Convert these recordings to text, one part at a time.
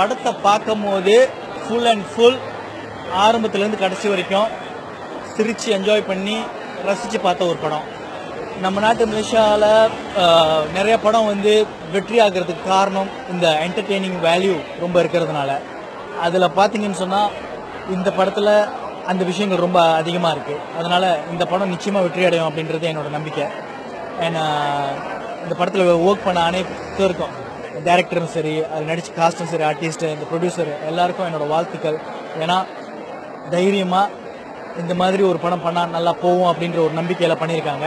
படத்தை பார்க்கும் போது ஃபுல் அண்ட் ஃபுல் ஆரம்பத்துலேருந்து கடைசி வரைக்கும் சிரித்து என்ஜாய் பண்ணி ரசித்து பார்த்த ஒரு படம். நம்ம நாட்டு மலேசியாவில் நிறைய படம் வந்து வெற்றி ஆகிறதுக்கு காரணம் இந்த என்டர்டெய்னிங் வேல்யூ ரொம்ப இருக்கிறதுனால. அதில் பார்த்தீங்கன்னு சொன்னால் இந்த படத்தில் அந்த விஷயங்கள் ரொம்ப அதிகமாக இருக்குது அதனால் இந்த படம் நிச்சயமாக வெற்றி அடையும் அப்படின்றது என்னோட நம்பிக்கை. ஏன்னா இந்த படத்தில் ஒர்க் பண்ண அனைத்துக்கும் டேரக்டரும் சரி அது நடிச்ச காஸ்டும் சரி ஆர்டிஸ்ட் இந்த ப்ரொடியூசர் எல்லாருக்கும் என்னோடய வாழ்த்துக்கள். ஏன்னா தைரியமாக இந்த மாதிரி ஒரு படம் பண்ணால் நல்லா போகும் அப்படின்ற ஒரு நம்பிக்கையில் பண்ணியிருக்காங்க.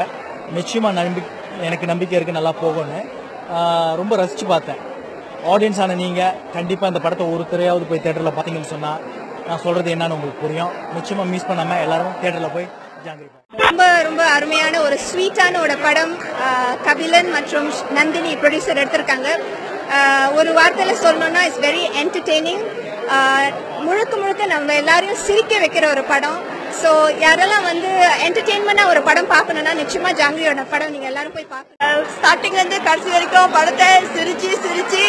நிச்சயமாக நம்பி எனக்கு நம்பிக்கை இருக்குது நல்லா போகும்னு. ரொம்ப ரசித்து பார்த்தேன். ஆடியன்ஸ் நீங்கள் கண்டிப்பாக இந்த படத்தை ஒரு திரையாவது போய் தேட்டரில் பார்த்தீங்கன்னு சொன்னால் நான் சொல்கிறது என்னன்னு உங்களுக்கு புரியும். நிச்சயமாக மிஸ் பண்ணாமல் எல்லாரும் தேட்டரில் போய் ஜாங்கிரி ரொம்ப ரொம்ப அருமையான ஒரு ஸ்வீட்டான ஒரு படம் கபிலன் மற்றும் நந்தினி ப்ரொடியூசர் எடுத்திருக்காங்க. ஒரு வார்த்தையில் சொல்லணும்னா இட்ஸ் வெரி என்டர்டெய்னிங் முழுக்க முழுக்க நம்ம எல்லாரையும் சிரிக்க வைக்கிற ஒரு படம். ஸோ யாரெல்லாம் வந்து என்டர்டெயின்மெண்டா ஒரு படம் பார்க்கணும்னா நிச்சயமாக ஜாங்கியோட படம் நீங்கள் எல்லாரும் போய் பார்க்கணும். ஸ்டார்டிங்லேருந்து கடைசி வரைக்கும் படத்தை சிரிச்சு சிரிச்சு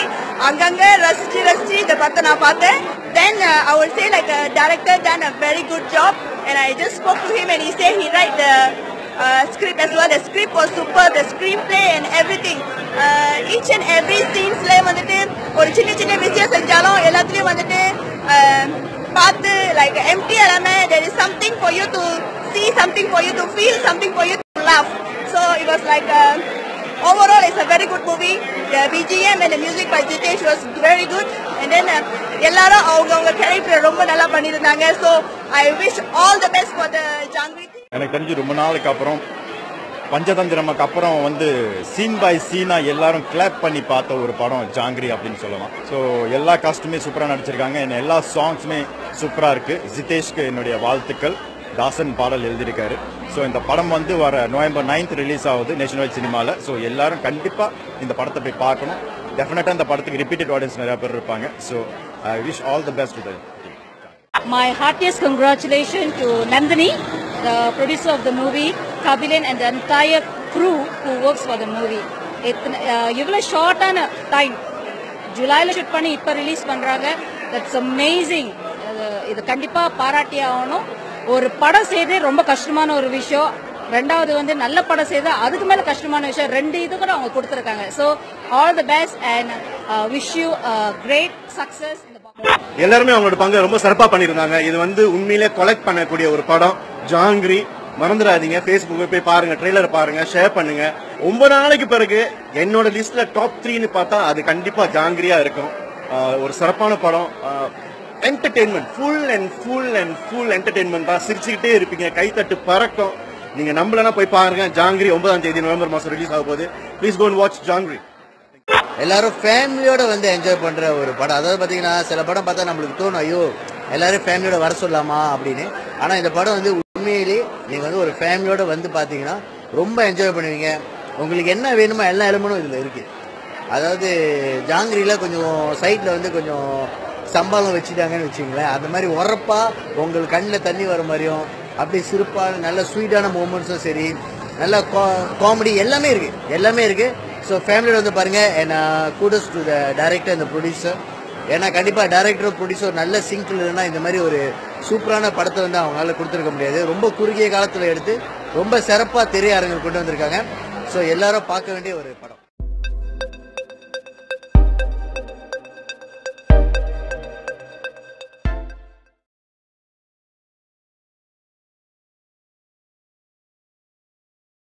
அங்கங்கே ரசிச்சு ரசிச்சு இந்த படத்தை நான் பார்த்தேன். Then I say say director the a very good job good job and I just spoke to him and he said uh, script as well the script was super the screenplay and everything uh, each and every scenesல வந்துட்டு ஒரு சின்ன சின்ன விஷயம் செஞ்சாலும் எல்லாத்துலயும் வந்துட்டு uh, பார்த்து like empty எல்லாமே there is something for you to see something for you to feel something for you to laugh so it was like uh, overall it's a very good movie the BGM and the music by Jitesh was very good and then uh, எல்லாரும் அவங்க அவங்க character ரொம்ப நல்லா பண்ணியிருந்தாங்க so I wish all the best for the Jangri team எனக்கு தெரிஞ்சு ரொம்ப நாளுக்கு அப்புறம் பஞ்சதந்திரமுக்கு அப்புறம் வந்து சீன் பை சீனா எல்லாரும் கிளாப் பண்ணி பார்த்த ஒரு படம் ஜாங்கிரி அப்படின்னு சொல்லலாம். ஸோ எல்லா காஸ்ட்டுமே சூப்பராக நடிச்சிருக்காங்க. என்ன எல்லா சாங்ஸுமே சூப்பராக இருக்குது ஜிதேஷ்க்கு என்னுடைய வாழ்த்துக்கள். தாசன் பாடல் எழுதியிருக்காரு. ஸோ இந்த படம் வந்து வர நவம்பர் நைன்த் ரிலீஸ் ஆகுது நேஷனல் சினிமாவில் ஸோ எல்லாரும் கண்டிப்பாக இந்த படத்தை போய் பார்க்கணும். டெஃபினட்டாக இந்த படத்துக்கு ரிப்பீட்டட் ஆடியன்ஸ் நிறையா பேர் இருப்பாங்க. So I wish all the best to My heartiest congratulations to Nandini, the producer of the movie, Kabilin and the entire crew who works for the movie. இத்தனை அஹ், இவ்வளோ ஷார்ட்டான டைம் ஜூலையில் ஷூட் பண்ணி இப்போ release பண்ணுறாங்க that's amazing இது கண்டிப்பாக பாராட்டி ஆகணும். ஒரு படம் செய்தே ரொம்ப கஷ்டமான ஒரு விஷயம். ரெண்டாவது வந்து நல்ல படம் செய்தா அதுக்கு மேலே கஷ்டமான விஷயம் ரெண்டு இது கூட அவங்க கொடுத்துருக்காங்க. So all the best and wish you great success எல்லாருமே அவங்களோட பங்கு ரொம்ப சிறப்பாக பண்ணியிருந்தாங்க. இது வந்து உண்மையிலே கொலெக்ட் பண்ணக்கூடிய ஒரு படம். ஜாங்கிரி மறந்துடாதீங்க. ஃபேஸ்புக்கில் போய் பாருங்க ட்ரெய்லர் பாருங்க ஷேர் பண்ணுங்க. ரொம்ப நாளைக்கு பிறகு என்னோட லிஸ்ட்ல டாப் த்ரீன்னு பார்த்தா அது கண்டிப்பா ஜாங்கிரியா இருக்கும். ஒரு சிறப்பான படம். Entertainment full and full and full entertainment தான். சிரிச்சுக்கிட்டே இருப்பீங்க கைத்தட்டு பறக்கும். நீங்க நம்பலனா போய் பாருங்க. ஜாங்கிரி ஒன்பதாம் தேதி நவம்பர் மாசம் ரிலீஸ் ஆக போகுது. ப்ளீஸ் கோன் வாட்ச் ஜாங்கிரி எல்லாரும் ஃபேமிலியோட வந்து என்ஜாய் பண்ற ஒரு படம். அதாவது பாத்தீங்கன்னா சில படம் பார்த்தா நம்மளுக்கு தோணும் ஐயோ எல்லாரும் ஃபேமிலியோட வர சொல்லலாமா அப்படின்னு. ஆனா இந்த படம் வந்து உண்மையிலேயே நீங்க வந்து ஒரு ஃபேமிலியோட வந்து பாத்தீங்கன்னா ரொம்ப என்ஜாய் பண்ணுவீங்க. உங்களுக்கு என்ன வேணுமோ எல்லா எலும்பனும் இதுல இருக்கு. அதாவது ஜாங்கிரியில கொஞ்சம் சைட்ல வந்து கொஞ்சம் சம்பளம் வச்சுட்டாங்கன்னு வச்சுங்களேன் அந்த மாதிரி உரப்பா உங்களுக்கு கண்ணில் தண்ணி வர மாதிரியும் அப்படி சிறப்பான நல்ல ஸ்வீட்டான மூமெண்ட்ஸும் சரி நல்ல காமெடி எல்லாமே இருக்குது எல்லாமே இருக்குது ஸோ ஃபேமிலியோட வந்து பாருங்கள் என்ன கூடஸ் டு த டைரக்டர் இந்த ப்ரொடியூசர் ஏன்னா கண்டிப்பாக டைரக்டர் ப்ரொடியூசர் நல்ல சிங்கிள் இல்லைன்னா இந்த மாதிரி ஒரு சூப்பரான படத்தை வந்து அவங்களால கொடுத்துருக்க முடியாது. ரொம்ப குறுகிய காலத்தில் எடுத்து ரொம்ப சிறப்பாக திரையரங்கில் கொண்டு வந்திருக்காங்க. ஸோ எல்லாரும் பார்க்க வேண்டிய ஒரு படம்.